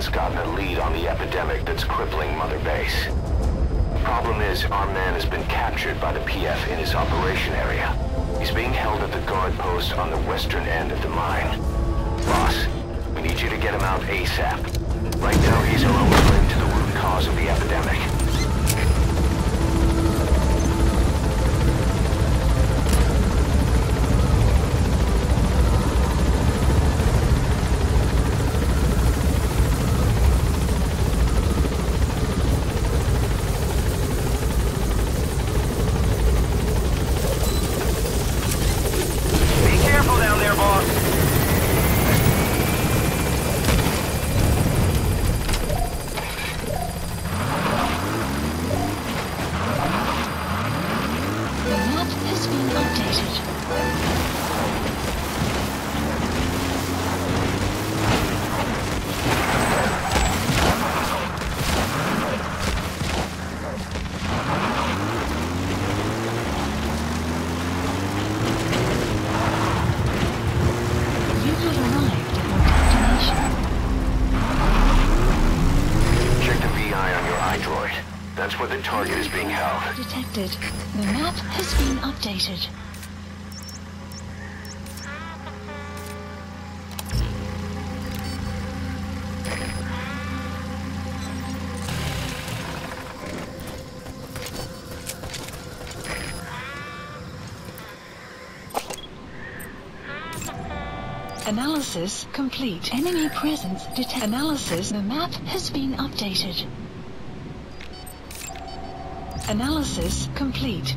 has gotten a lead on the epidemic that's crippling Mother Base. Problem is, our man has been captured by the PF in his operation area. He's being held at the guard post on the western end of the mine. Boss, we need you to get him out ASAP. Right now, he's only link to the root cause of the epidemic. Updated. Analysis complete. Enemy presence detected. Analysis. The map has been updated. Analysis complete.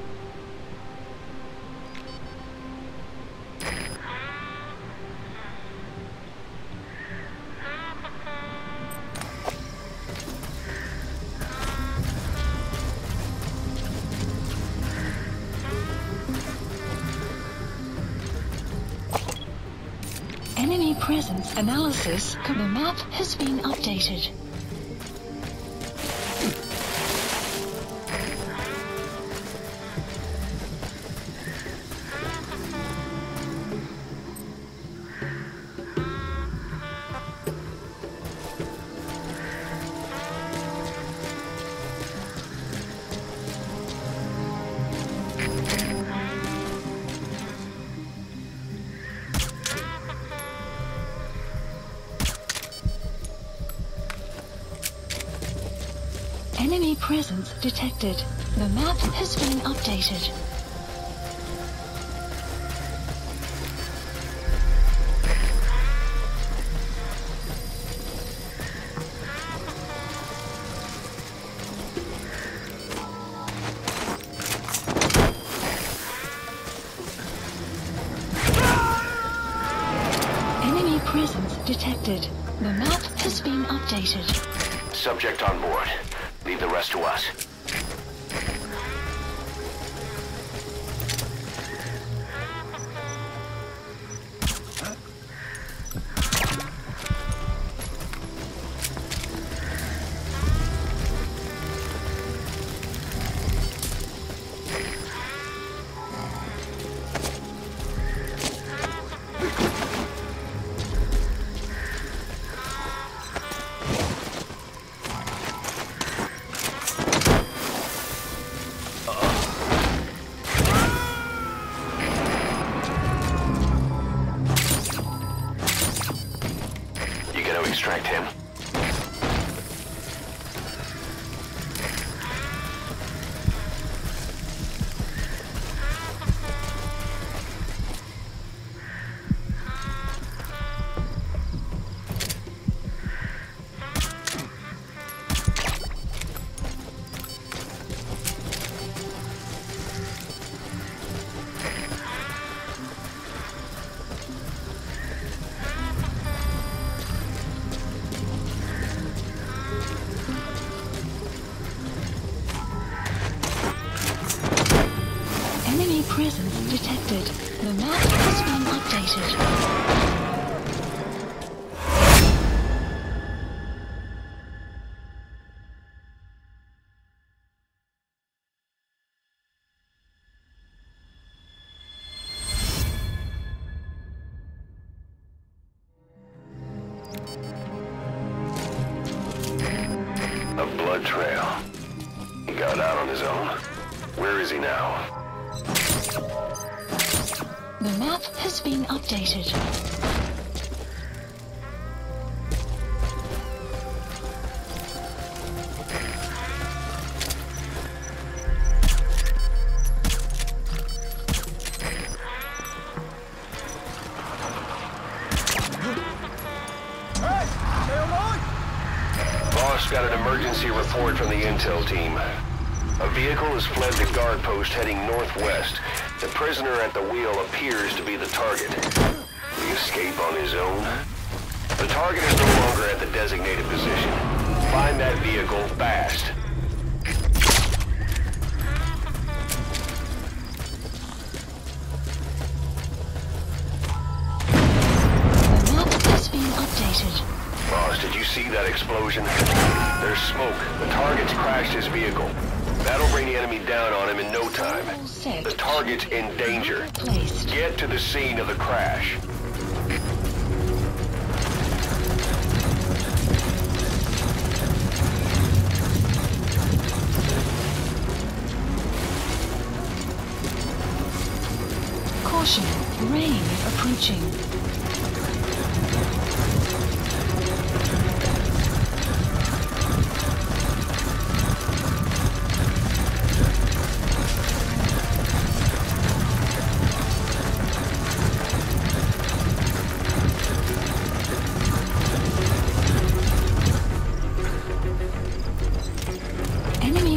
Presence analysis. The map has been updated. Enemy presence detected. The map has been updated. Enemy presence detected. The map has been updated. Subject on board. Leave the rest to us. You gonna extract him? Been updated. Fled the guard post heading northwest. The prisoner at the wheel appears to be the target. Will he escape on his own? The target is no longer at the designated position. Find that vehicle fast. The map has been updated. Boss, did you see that explosion? There's smoke. The target's crashed his vehicle. That'll bring the enemy down on him in no time. The target's in danger. Get to the scene of the crash. Caution. Rain approaching.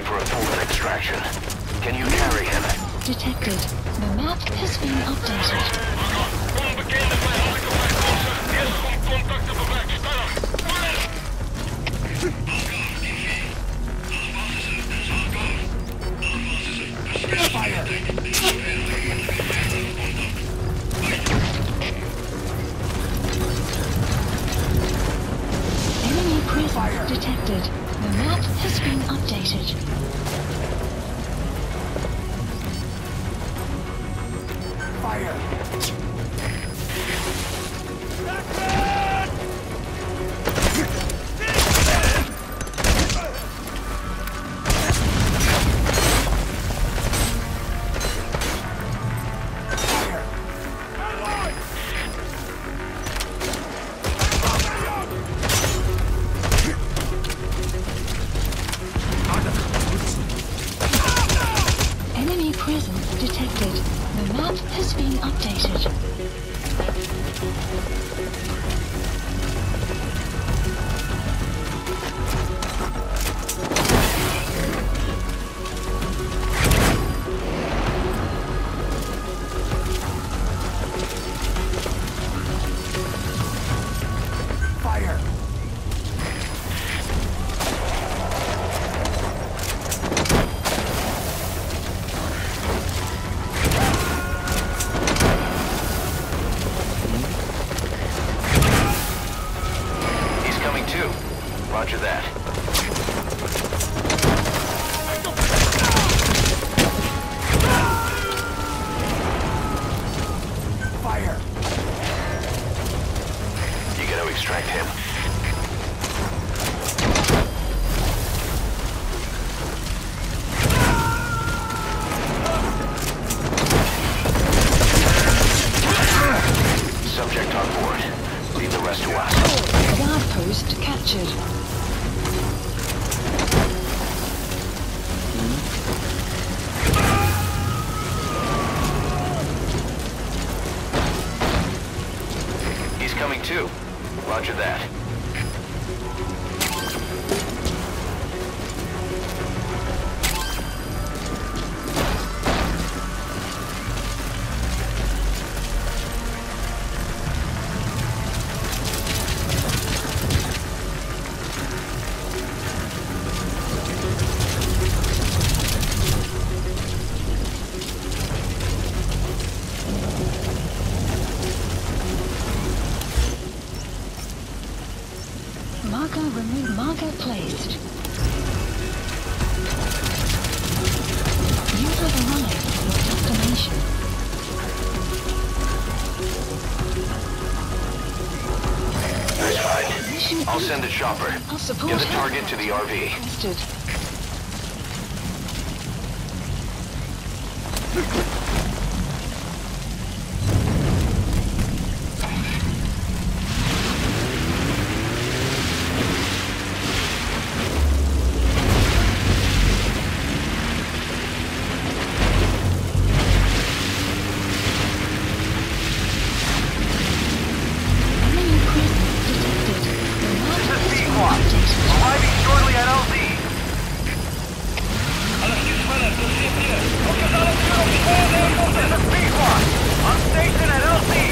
For a extraction. Can you carry him? Detected. The map has been updated. Enemy detected. The map has been updated. Enemy Roger that. Fire! You gotta extract him. Subject on board. Leave the rest to us. Guard post captured. Marker removed. Marker placed. You have arrived at your destination. That's fine. I'll send a chopper. I'll support Get the target to the RV. Requested. Arriving shortly at LZ. This is Pequod. On station at LZ.